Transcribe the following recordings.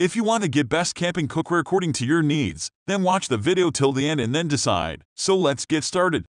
If you want to get best camping cookware according to your needs, then watch the video till the end and then decide. So let's get started.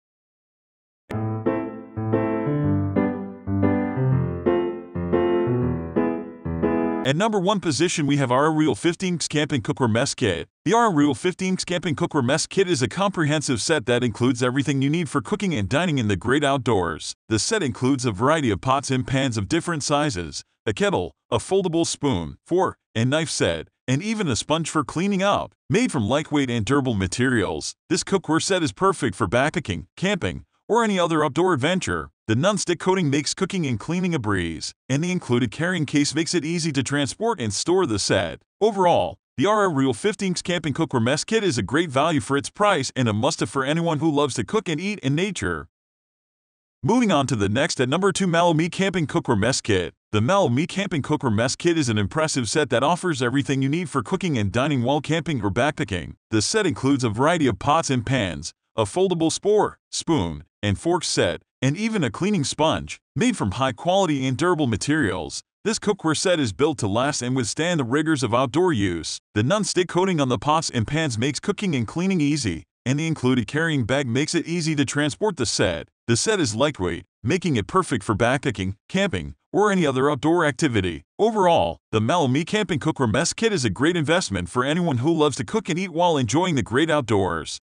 At number 1 position we have our Real 15 Camping Cookware Mess Kit. The our Real 15 Camping Cookware Mess Kit is a comprehensive set that includes everything you need for cooking and dining in the great outdoors. The set includes a variety of pots and pans of different sizes, a kettle, a foldable spoon, fork, and knife set, and even a sponge for cleaning up. Made from lightweight and durable materials, this cookware set is perfect for backpacking, camping, or any other outdoor adventure. The non-stick coating makes cooking and cleaning a breeze, and the included carrying case makes it easy to transport and store the set. Overall, the RR Real 15 Camping Cookware Mess Kit is a great value for its price and a must-have for anyone who loves to cook and eat in nature. Moving on to the next at number 2 Me Camping Cookware Mess Kit. The Mel Me Camping Cooker Mess Kit is an impressive set that offers everything you need for cooking and dining while camping or backpacking. The set includes a variety of pots and pans, a foldable spork, spoon, and fork set, and even a cleaning sponge. Made from high-quality and durable materials, this cookware set is built to last and withstand the rigors of outdoor use. The non-stick coating on the pots and pans makes cooking and cleaning easy, and the included carrying bag makes it easy to transport the set. The set is lightweight, making it perfect for backpacking, camping, or any other outdoor activity. Overall, the Me Camping Cookware Mess Kit is a great investment for anyone who loves to cook and eat while enjoying the great outdoors.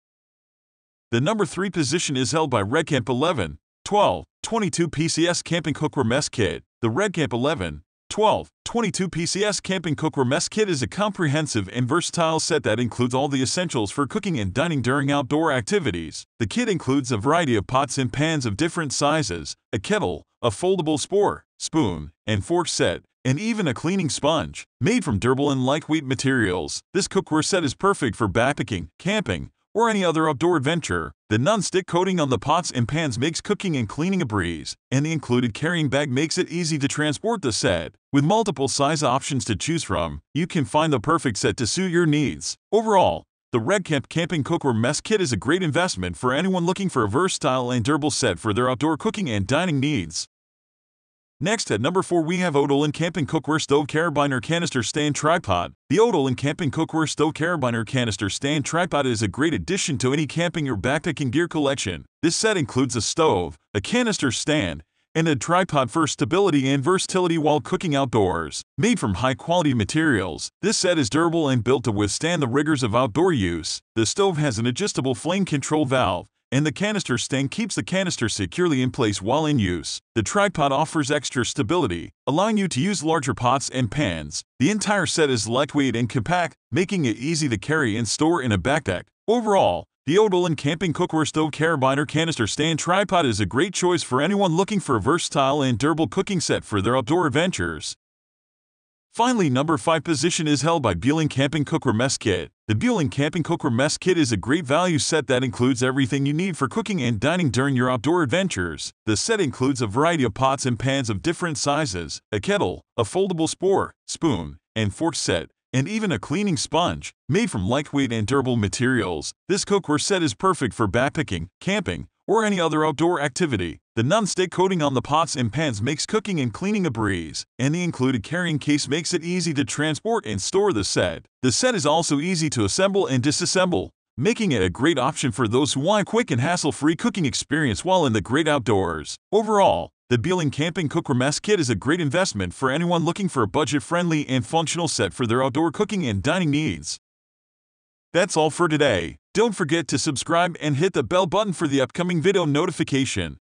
The number 3 position is held by RedCamp 11, 12, 22 PCS Camping Cookware Mess Kit. The RedCamp 11, 12, 22 PCS Camping Cookware Mess Kit is a comprehensive and versatile set that includes all the essentials for cooking and dining during outdoor activities. The kit includes a variety of pots and pans of different sizes, a kettle, a foldable spork, spoon, and fork set, and even a cleaning sponge. Made from durable and lightweight materials, this cookware set is perfect for backpacking, camping, or any other outdoor adventure. The non-stick coating on the pots and pans makes cooking and cleaning a breeze, and the included carrying bag makes it easy to transport the set. With multiple size options to choose from, you can find the perfect set to suit your needs. Overall, the Red Camp Camping Cookware Mess Kit is a great investment for anyone looking for a versatile and durable set for their outdoor cooking and dining needs. Next at number 4 we have Odoland Camping Cookware Stove Carabiner Canister Stand Tripod. The Odoland Camping Cookware Stove Carabiner Canister Stand Tripod is a great addition to any camping or backpacking gear collection. This set includes a stove, a canister stand, and a tripod for stability and versatility while cooking outdoors. Made from high-quality materials, this set is durable and built to withstand the rigors of outdoor use. The stove has an adjustable flame control valve, and the canister stand keeps the canister securely in place while in use. The tripod offers extra stability, allowing you to use larger pots and pans. The entire set is lightweight and compact, making it easy to carry and store in a backpack. Overall, the Odoland Camping Cookware Stove Carabiner Canister Stand Tripod is a great choice for anyone looking for a versatile and durable cooking set for their outdoor adventures. Finally, number 5 position is held by Bjorn Camping Cookware Mess Kit. The Bjorn Camping Cookware Mess Kit is a great value set that includes everything you need for cooking and dining during your outdoor adventures. The set includes a variety of pots and pans of different sizes, a kettle, a foldable spork, spoon, and fork set, and even a cleaning sponge. Made from lightweight and durable materials, this cookware set is perfect for backpacking, camping, or any other outdoor activity. The non-stick coating on the pots and pans makes cooking and cleaning a breeze, and the included carrying case makes it easy to transport and store the set. The set is also easy to assemble and disassemble, making it a great option for those who want a quick and hassle-free cooking experience while in the great outdoors. Overall, the Bjorn Camping Cookware Mess Kit is a great investment for anyone looking for a budget-friendly and functional set for their outdoor cooking and dining needs. That's all for today. Don't forget to subscribe and hit the bell button for the upcoming video notification.